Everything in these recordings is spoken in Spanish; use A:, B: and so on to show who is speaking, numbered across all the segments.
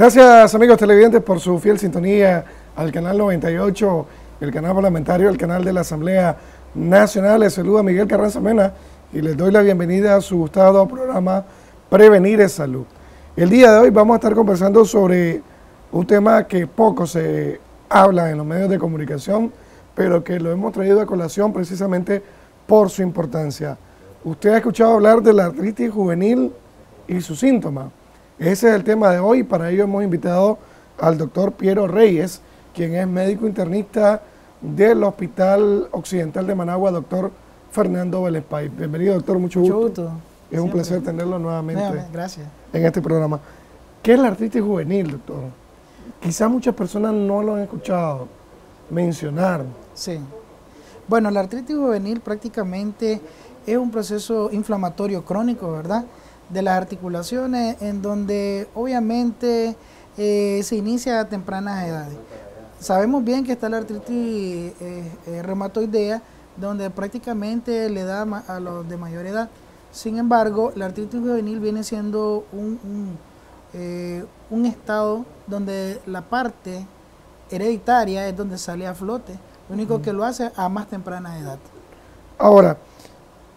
A: Gracias amigos televidentes por su fiel sintonía al canal 98, el canal parlamentario, el canal de la Asamblea Nacional. Les saluda Miguel Carranza Mena y les doy la bienvenida a su gustado programa Prevenir es Salud. El día de hoy vamos a estar conversando sobre un tema que poco se habla en los medios de comunicación, pero que lo hemos traído a colación precisamente por su importancia. Usted ha escuchado hablar de la artritis juvenil y sus síntomas. Ese es el tema de hoy. Para ello hemos invitado al doctor Piero Reyes, quien es médico internista del Hospital Occidental de Managua, doctor Fernando Velespay. Bienvenido, doctor, mucho gusto. Es un placer tenerlo nuevamente
B: Gracias.
A: en este programa. ¿Qué es la artritis juvenil, doctor? Quizás muchas personas no lo han escuchado mencionar.
B: Sí. Bueno, la artritis juvenil prácticamente es un proceso inflamatorio crónico, ¿verdad? De las articulaciones en donde obviamente eh, se inicia a tempranas edades. Sabemos bien que está la artritis eh, eh, reumatoidea, donde prácticamente le da a los de mayor edad. Sin embargo, la artritis juvenil viene siendo un, un, estado donde la parte hereditaria es donde sale a flote. Lo único que lo hace a más temprana edad.
A: Ahora,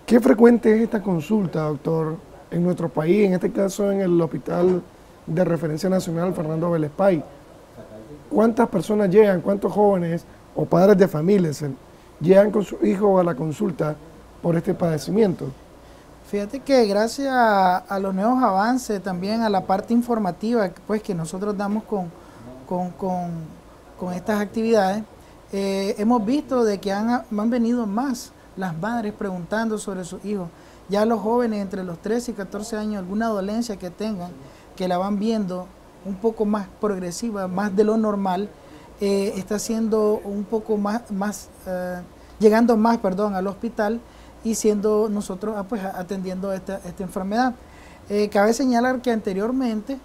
A: ¿qué frecuente es esta consulta, doctor, en nuestro país, en este caso en el Hospital de Referencia Nacional Fernando Velespay? ¿Cuántas personas llegan, cuántos jóvenes o padres de familias llegan con su hijo a la consulta por este padecimiento?
B: Fíjate que gracias a, los nuevos avances, también a la parte informativa pues, que nosotros damos con, con, estas actividades, eh, hemos visto de que han, han venido más las madres preguntando sobre sus hijos. Ya los jóvenes entre los 13 y 14 años, alguna dolencia que tengan, que la van viendo un poco más progresiva, más de lo normal, eh, está siendo un poco más, más eh, llegando más, perdón, al hospital y siendo nosotros ah, pues, atendiendo esta, esta enfermedad. Eh, cabe señalar que anteriormente,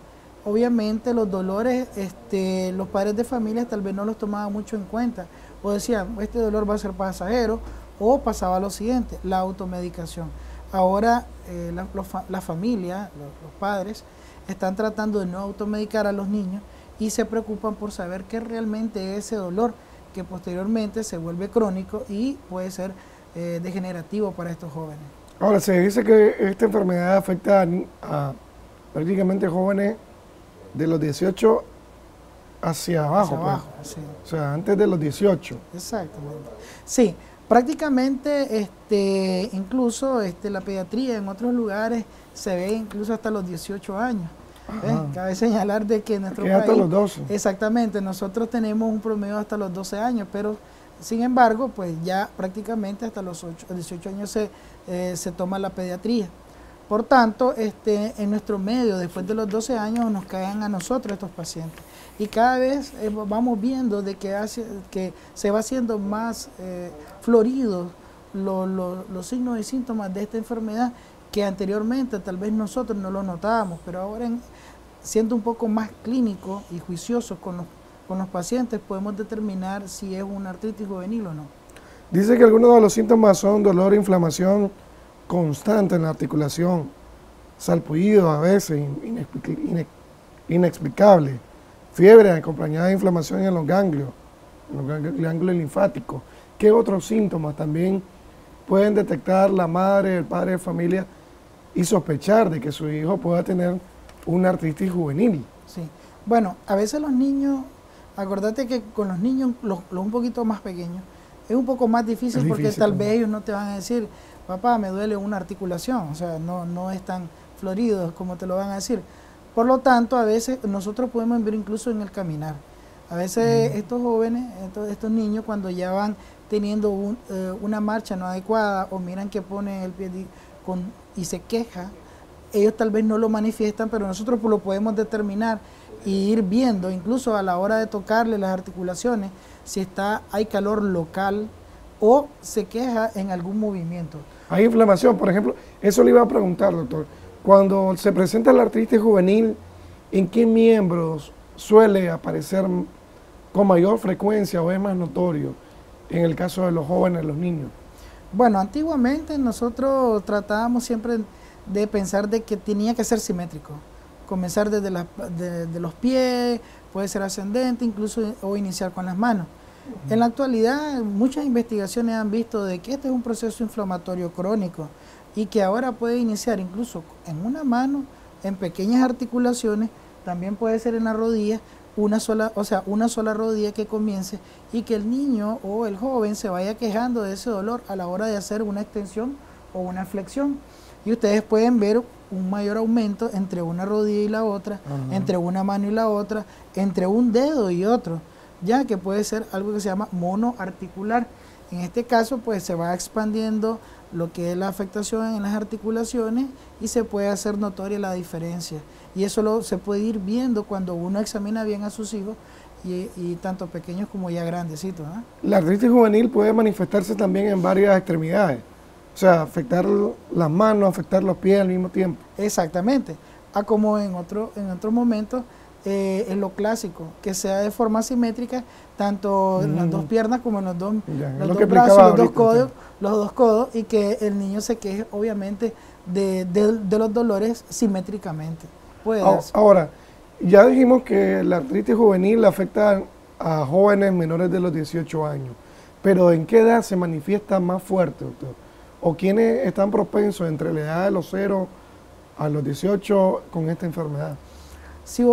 B: obviamente, los dolores, este, los padres de familia tal vez no los tomaban mucho en cuenta, o decían, este dolor va a ser pasajero, o pasaba lo siguiente, la automedicación. Ahora la, la, familia, los, padres, están tratando de no automedicar a los niños y se preocupan por saber qué realmente es ese dolor que posteriormente se vuelve crónico y puede ser eh, degenerativo para estos jóvenes.
A: Ahora, se dice que esta enfermedad afecta a, prácticamente jóvenes de los 18 hacia abajo. Hacia abajo pues. sí. O sea, antes de los 18.
B: Exactamente. Sí, Prácticamente, este, incluso este, la pediatría en otros lugares se ve incluso hasta los 18 años. Cabe señalar de que en nuestro país,
A: hasta los 12.
B: exactamente, nosotros tenemos un promedio hasta los 12 años, pero sin embargo, pues ya prácticamente hasta los 18 años se, eh, se toma la pediatría. Por tanto, este, en nuestro medio, después de los 12 años, nos caen a nosotros estos pacientes. Y cada vez eh, vamos viendo de que, hace, que se va haciendo más eh, floridos los signos y síntomas de esta enfermedad que anteriormente tal vez nosotros no lo notábamos, pero ahora siendo un poco más clínicos y juiciosos con los, con los pacientes podemos determinar si es una artritis juvenil o no.
A: Dice que algunos de los síntomas son dolor, inflamación, constante en la articulación, salpullido a veces, inexplicable, fiebre acompañada de inflamación en los ganglios, en los ganglios linfáticos. ¿Qué otros síntomas también pueden detectar la madre, el padre de familia y sospechar de que su hijo pueda tener una artritis juvenil?
B: Sí, bueno, a veces los niños, acordate que con los niños, los, un poquito más pequeños, es un poco más difícil, porque tal vez ellos no te van a decir, papá, me duele una articulación, o sea, no, no es tan florido como te lo van a decir. Por lo tanto, a veces nosotros podemos ver incluso en el caminar. A veces estos jóvenes, estos, niños, cuando ya van teniendo eh, una marcha no adecuada o miran que pone el pie con, y se queja, ellos tal vez no lo manifiestan, pero nosotros lo podemos determinar y ir viendo, incluso a la hora de tocarle las articulaciones, si está, hay calor local o se queja en algún movimiento.
A: Hay inflamación, por ejemplo, eso le iba a preguntar, doctor. Cuando se presenta la artritis juvenil, ¿en qué miembros suele aparecer con mayor frecuencia o es más notorio en el caso de los jóvenes, los niños?
B: Bueno, antiguamente nosotros tratábamos siempre de pensar de que tenía que ser simétrico. comenzar desde de, los pies, puede ser ascendente, incluso o iniciar con las manos. En la actualidad, muchas investigaciones han visto de que este es un proceso inflamatorio crónico y que ahora puede iniciar incluso en una mano, en pequeñas articulaciones, también puede ser en la rodilla, una sola, o sea, una sola rodilla que comience y que el niño o el joven se vaya quejando de ese dolor a la hora de hacer una extensión o una flexión. Y ustedes pueden ver un mayor aumento entre una rodilla y la otra, entre una mano y la otra, entre un dedo y otro, ya que puede ser algo que se llama monoarticular. En este caso, pues se va expandiendo lo que es la afectación en las articulaciones y se puede hacer notoria la diferencia. Y eso lo, se puede ir viendo cuando uno examina bien a sus hijos y, tanto pequeños como ya grandecitos.
A: La artritis juvenil puede manifestarse también en varias extremidades. O sea, afectar las manos, afectar los pies al mismo tiempo.
B: Exactamente. A como en otro, en otro momento eh, es lo clásico, que sea de forma simétrica, tanto en las dos mm. piernas como en los dos, los dos brazos, los dos, codos, los dos codos, y que el niño se queje obviamente de, los dolores simétricamente.
A: Ahora, ya dijimos que la artritis juvenil afecta a jóvenes menores de los 18 años, pero ¿en qué edad se manifiesta más fuerte, doctor? o quienes están propensos entre la edad de los 0 a los 18 con esta enfermedad.
B: Si,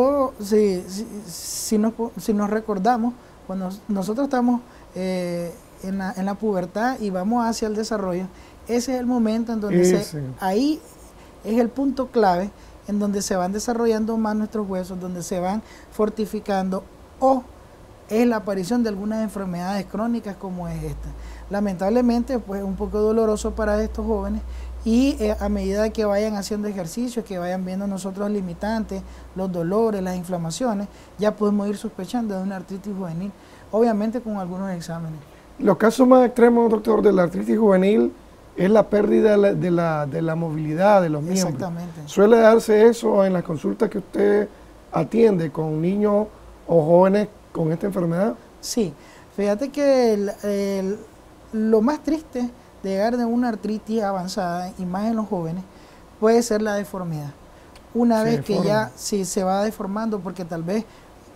B: si, nos, recordamos, cuando nosotros estamos eh, en, la, pubertad y vamos hacia el desarrollo, ese es el momento en donde ahí es el punto clave en donde se van desarrollando más nuestros huesos, donde se van fortificando o es la aparición de algunas enfermedades crónicas como es esta. Lamentablemente pues un poco doloroso para estos jóvenes y eh, a medida que vayan haciendo ejercicios, que vayan viendo nosotros limitantes, los dolores, las inflamaciones, ya podemos ir sospechando de una artritis juvenil, obviamente con algunos exámenes.
A: Los casos más extremos, doctor, de la artritis juvenil es la pérdida de la, de la, movilidad de los miembros. Exactamente. ¿Suele darse eso en las consultas que usted atiende con niños o jóvenes con esta enfermedad?
B: Sí, fíjate que el lo más triste de llegar de una artritis avanzada, y más en los jóvenes, puede ser la deformidad. Una vez que ya si se va deformando, porque tal vez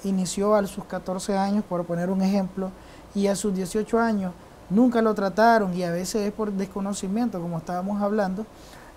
B: inició a sus 14 años, por poner un ejemplo, y a sus 18 años nunca lo trataron y a veces es por desconocimiento, como estábamos hablando,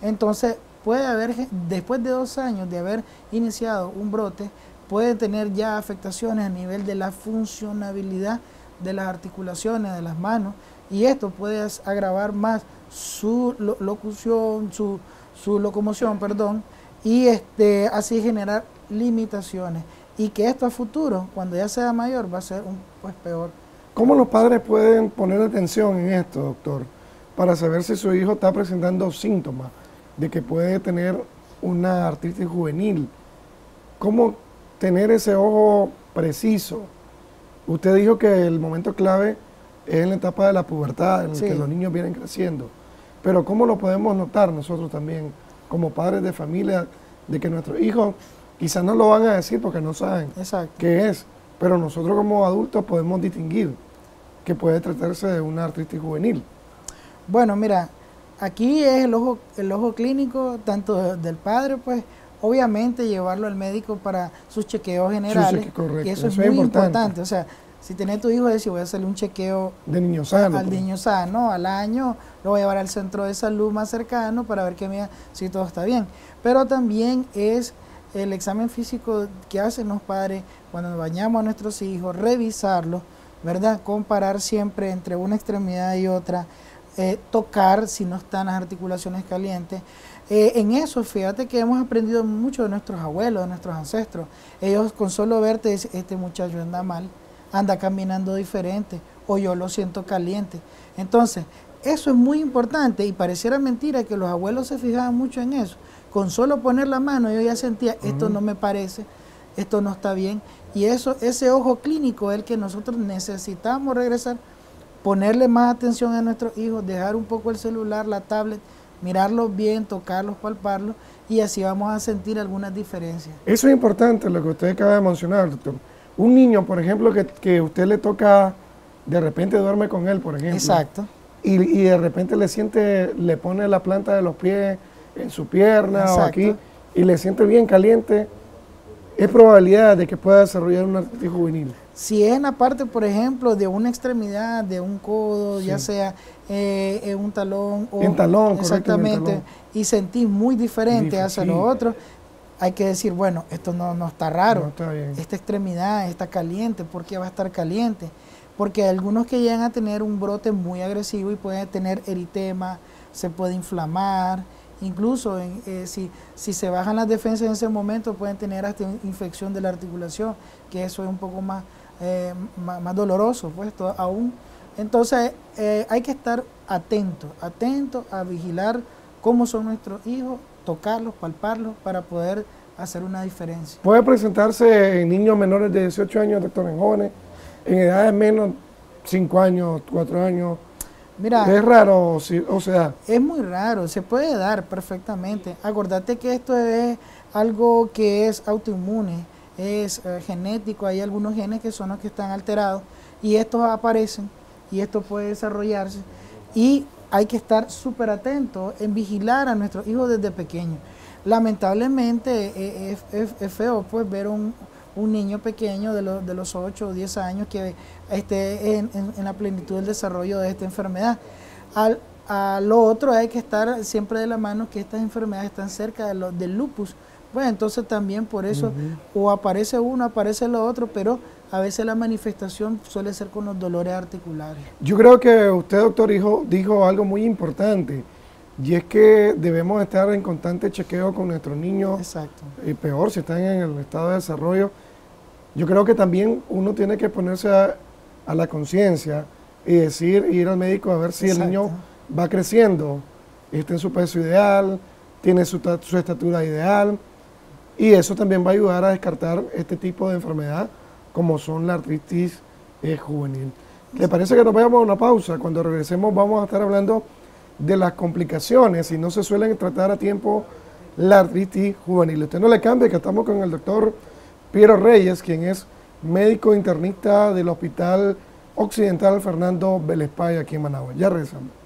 B: entonces puede haber, después de dos años de haber iniciado un brote, puede tener ya afectaciones a nivel de la funcionabilidad de las articulaciones, de las manos, y esto puede agravar más su locución, su, su locomoción, perdón, y este, así generar limitaciones. Y que esto a futuro, cuando ya sea mayor, va a ser un, pues peor.
A: ¿Cómo los padres pueden poner atención en esto, doctor, para saber si su hijo está presentando síntomas de que puede tener una artritis juvenil? ¿Cómo tener ese ojo preciso? Usted dijo que el momento clave es en la etapa de la pubertad, en la que los niños vienen creciendo. Pero ¿cómo lo podemos notar nosotros también, como padres de familia, de que nuestros hijos quizás no lo van a decir porque no saben qué es, pero nosotros como adultos podemos distinguir que puede tratarse de una artritis juvenil?
B: Bueno, mira, aquí es el ojo, el ojo clínico, tanto del padre, pues, obviamente llevarlo al médico para sus chequeos generales. y eso, es muy importante. O sea, si tiene tu hijo, decir, voy a hacerle un chequeo
A: de niño sano,
B: al pues. niño sano al año, lo voy a llevar al centro de salud más cercano para ver que mira si todo está bien. Pero también es el examen físico que hacen los padres cuando bañamos a nuestros hijos, revisarlos, ¿verdad? Comparar siempre entre una extremidad y otra, eh, tocar si no están las articulaciones calientes. Eh, en eso, fíjate que hemos aprendido mucho de nuestros abuelos, de nuestros ancestros. Ellos con solo verte dicen, este muchacho anda mal anda caminando diferente o yo lo siento caliente. Entonces, eso es muy importante y pareciera mentira que los abuelos se fijaban mucho en eso. Con solo poner la mano yo ya sentía, esto no me parece, esto no está bien. Y eso, ese ojo clínico es el que nosotros necesitamos regresar, ponerle más atención a nuestros hijos, dejar un poco el celular, la tablet, mirarlos bien, tocarlos, palparlos y así vamos a sentir algunas diferencias.
A: Eso es importante lo que usted acaba de mencionar, doctor. Un niño, por ejemplo, que, que usted le toca, de repente duerme con él, por ejemplo.
B: Exacto.
A: Y, y, de repente le siente, le pone la planta de los pies en su pierna o aquí y le siente bien caliente. es probabilidad de que pueda desarrollar una artritis juvenil?
B: Si es en la parte, por ejemplo, de una extremidad, de un codo, ya sea eh, en un talón o
A: en talón,
B: exactamente, y sentís muy diferente hacia lo otro, hay que decir, bueno, esto no, no está raro, esta extremidad está caliente, ¿por qué va a estar caliente? Porque hay algunos que llegan a tener un brote muy agresivo y pueden tener eritema, se puede inflamar, incluso eh, si, si se bajan las defensas en ese momento pueden tener hasta infección de la articulación, que eso es un poco más eh, más, doloroso, pues aún. Entonces eh, hay que estar atento, atento a vigilar cómo son nuestros hijos, tocarlos, palparlos para poder hacer una diferencia.
A: ¿Puede presentarse en niños menores de 18 años, doctor, en jóvenes, en edades menos 5 años, 4 años? Mira, es raro, o sea.
B: Es muy raro, se puede dar perfectamente. Acordate que esto es algo que es autoinmune es eh, genético, hay algunos genes que son los que están alterados y estos aparecen y esto puede desarrollarse y hay que estar súper atentos en vigilar a nuestros hijos desde pequeños. Lamentablemente eh, es, feo pues ver un, un niño pequeño de, de, los 8 o 10 años que esté en, la plenitud del desarrollo de esta enfermedad. Al, a lo otro hay que estar siempre de la mano que estas enfermedades están cerca de lo, del lupus, pues entonces también por eso o aparece uno, aparece lo otro, pero a veces la manifestación suele ser con los dolores articulares.
A: Yo creo que usted, doctor, hijo, dijo algo muy importante. Y es que debemos estar en constante chequeo con nuestros niños.
B: Exacto.
A: Y peor si están en el estado de desarrollo. Yo creo que también uno tiene que ponerse a, la conciencia y decir, ir al médico a ver si el niño va creciendo, está en su peso ideal, tiene su, su estatura ideal, y eso también va a ayudar a descartar este tipo de enfermedad como son la artritis eh, juvenil. ¿Le parece que nos vayamos a una pausa? Cuando regresemos vamos a estar hablando de las complicaciones y no se suelen tratar a tiempo la artritis juvenil. Usted no le cambie que estamos con el doctor Piero Reyes, quien es médico internista del Hospital Occidental Fernando Belespay aquí en Managua. Ya regresamos.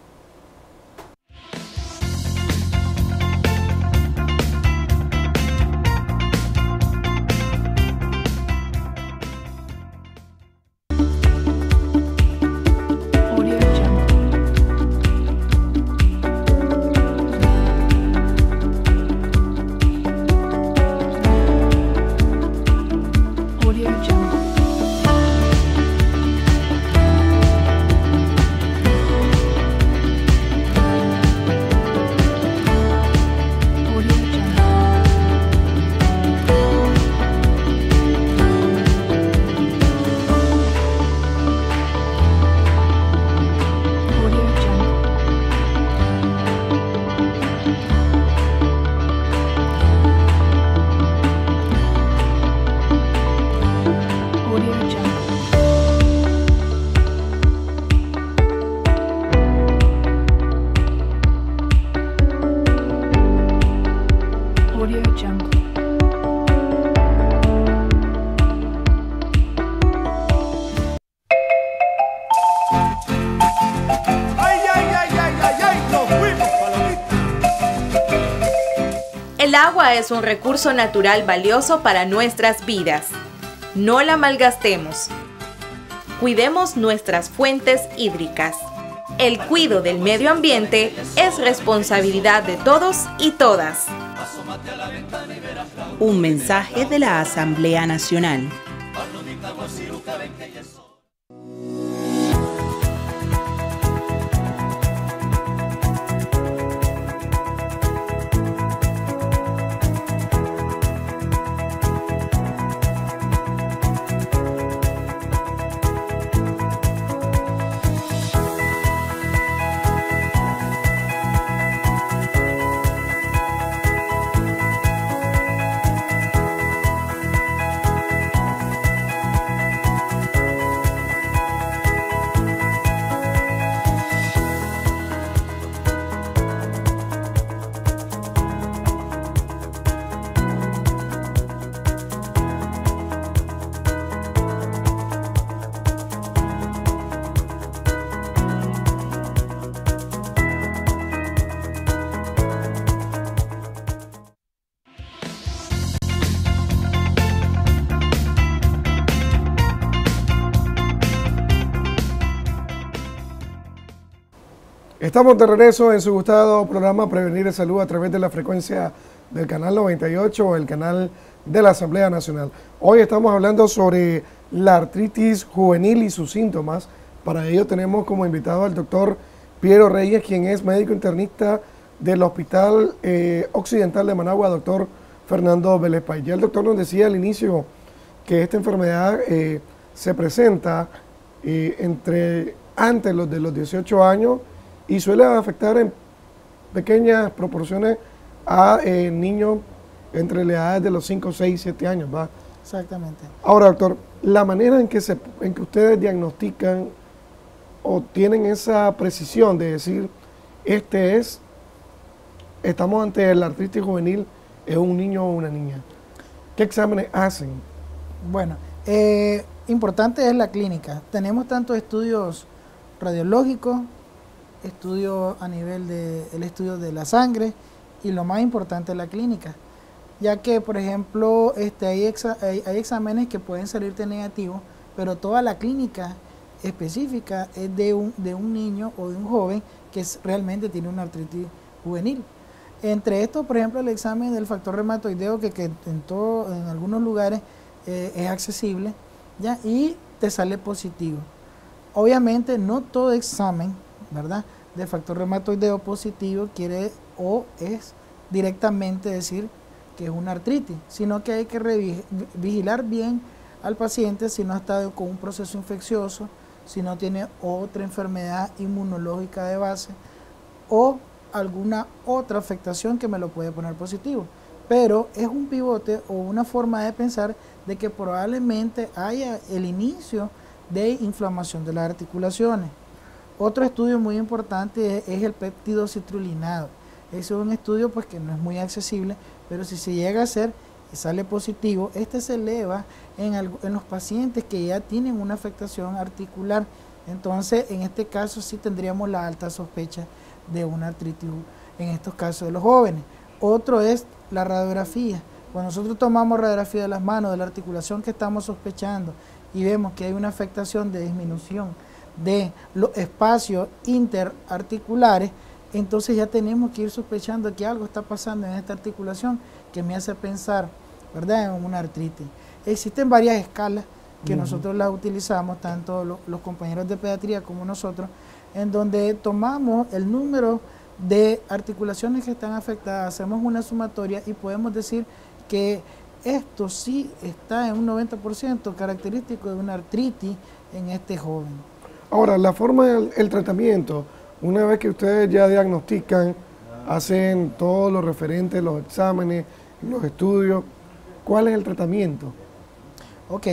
C: Es un recurso natural valioso para nuestras vidas. No la malgastemos. Cuidemos nuestras fuentes hídricas. El cuidado del medio ambiente es responsabilidad de todos y todas.
D: Un mensaje de la Asamblea Nacional.
A: Estamos de regreso en su gustado programa Prevenir el Salud a través de la frecuencia del canal 98 o el canal de la Asamblea Nacional. Hoy estamos hablando sobre la artritis juvenil y sus síntomas. Para ello tenemos como invitado al doctor Piero Reyes, quien es médico internista del Hospital eh, Occidental de Managua, doctor Fernando Vélez Ya el doctor nos decía al inicio que esta enfermedad eh, se presenta eh, entre antes los de los 18 años y suele afectar en pequeñas proporciones a eh, niños entre las edades de los 5, 6, 7 años, ¿va?
B: Exactamente.
A: Ahora, doctor, la manera en que, se, en que ustedes diagnostican o tienen esa precisión de decir, este es, estamos ante la artritis juvenil, es un niño o una niña. ¿Qué exámenes hacen?
B: Bueno, eh, importante es la clínica. Tenemos tantos estudios radiológicos, estudio a nivel del el estudio de la sangre y lo más importante la clínica. Ya que, por ejemplo, este, hay, hay, exámenes que pueden salirte negativos, pero toda la clínica específica es de un, de un niño o de un joven que realmente tiene una artritis juvenil. Entre estos, por ejemplo, el examen del factor reumatoideo, que, que en, todo, en algunos lugares eh, es accesible, ¿ya? y te sale positivo. Obviamente, no todo examen ¿verdad? De factor reumatoideo positivo quiere o es directamente decir que es una artritis, sino que hay que vigilar bien al paciente si no ha estado con un proceso infeccioso, si no tiene otra enfermedad inmunológica de base o alguna otra afectación que me lo puede poner positivo. Pero es un pivote o una forma de pensar de que probablemente haya el inicio de inflamación de las articulaciones. Otro estudio muy importante es, el péptido citrulinado. Ese es un estudio pues que no es muy accesible, pero si se llega a hacer y sale positivo, este se eleva en, en los pacientes que ya tienen una afectación articular. Entonces, en este caso sí tendríamos la alta sospecha de una artritis en estos casos de los jóvenes. Otro es la radiografía. Cuando nosotros tomamos radiografía de las manos, de la articulación que estamos sospechando y vemos que hay una afectación de disminución de los espacios interarticulares, entonces ya tenemos que ir sospechando que algo está pasando en esta articulación que me hace pensar, ¿verdad?, en una artritis. Existen varias escalas que nosotros las utilizamos, tanto los, compañeros de pediatría como nosotros, en donde tomamos el número de articulaciones que están afectadas, hacemos una sumatoria y podemos decir que esto sí está en un 90% característico de una artritis en este joven.
A: Ahora, la forma del tratamiento, una vez que ustedes ya diagnostican, hacen todo lo referente, los exámenes, los estudios, ¿cuál es el tratamiento?
B: Ok,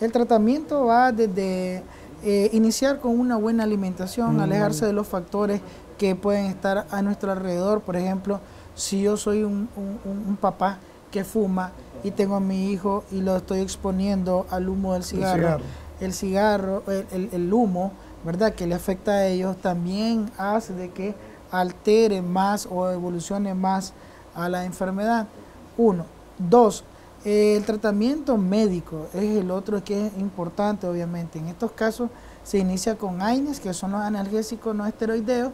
B: el tratamiento va desde eh, iniciar con una buena alimentación, mm. alejarse de los factores que pueden estar a nuestro alrededor. Por ejemplo, si yo soy un, papá que fuma y tengo a mi hijo y lo estoy exponiendo al humo del cigarro el cigarro, el, humo, ¿verdad? Que le afecta a ellos, también hace de que altere más o evolucione más a la enfermedad. Uno. Dos, el tratamiento médico es el otro que es importante, obviamente. En estos casos se inicia con AINES, que son los analgésicos no esteroideos,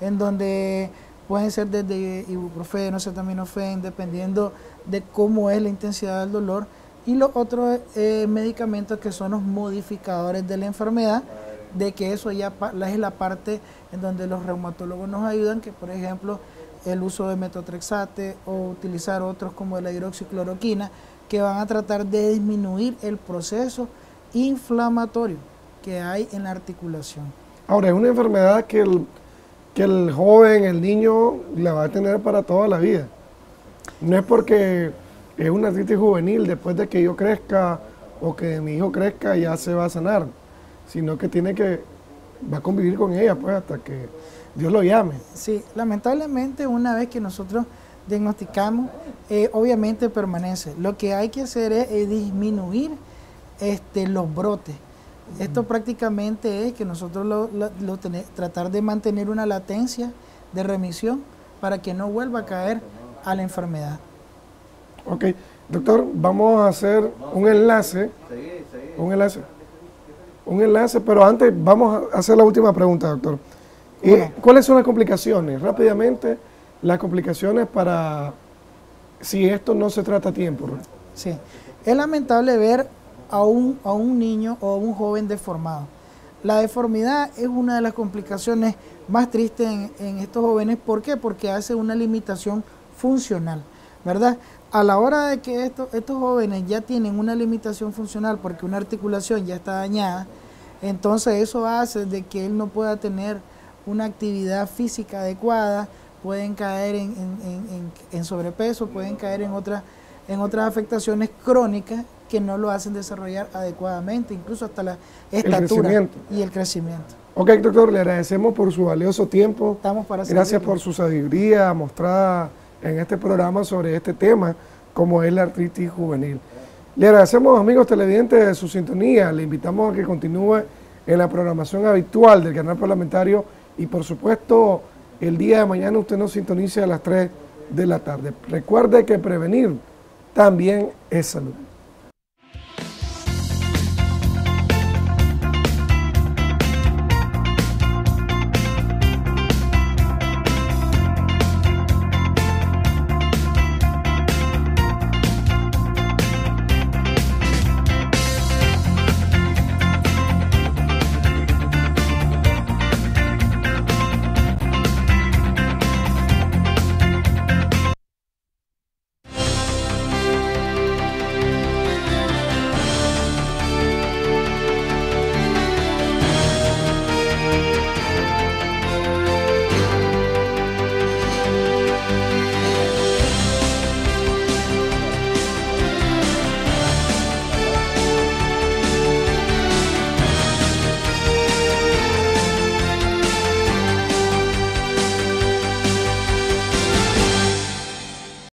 B: en donde pueden ser desde ibuprofeno, acetaminofén, dependiendo de cómo es la intensidad del dolor y los otros eh, medicamentos que son los modificadores de la enfermedad, de que eso ya es la parte en donde los reumatólogos nos ayudan, que por ejemplo el uso de metotrexate o utilizar otros como la hidroxicloroquina, que van a tratar de disminuir el proceso inflamatorio que hay en la articulación.
A: Ahora, es una enfermedad que el, que el joven, el niño, la va a tener para toda la vida. No es porque es una artritis juvenil, después de que yo crezca o que mi hijo crezca ya se va a sanar, sino que tiene que, va a convivir con ella pues hasta que Dios lo llame.
B: Sí, lamentablemente una vez que nosotros diagnosticamos, eh, obviamente permanece. Lo que hay que hacer es, disminuir este, los brotes. Esto prácticamente es que nosotros lo, tratar de mantener una latencia de remisión para que no vuelva a caer a la enfermedad.
A: Ok, doctor, vamos a hacer un enlace. Un enlace. Un enlace, pero antes vamos a hacer la última pregunta, doctor. ¿Y ¿Cuáles son las complicaciones? Rápidamente, las complicaciones para si esto no se trata a tiempo.
B: Sí, es lamentable ver a un, a un niño o a un joven deformado. La deformidad es una de las complicaciones más tristes en, estos jóvenes. ¿Por qué? Porque hace una limitación funcional, ¿verdad? A la hora de que estos, estos jóvenes ya tienen una limitación funcional porque una articulación ya está dañada, entonces eso hace de que él no pueda tener una actividad física adecuada, pueden caer en, sobrepeso, pueden caer en, otras en otras afectaciones crónicas que no lo hacen desarrollar adecuadamente, incluso hasta la estatura y el crecimiento.
A: Ok, doctor, le agradecemos por su valioso tiempo.
B: Estamos para
A: Gracias por su sabiduría mostrada en este programa sobre este tema, como es la artritis juvenil. Le agradecemos, amigos televidentes, de su sintonía. Le invitamos a que continúe en la programación habitual del canal parlamentario y, por supuesto, el día de mañana usted nos sintonice a las 3 de la tarde. Recuerde que prevenir también es salud.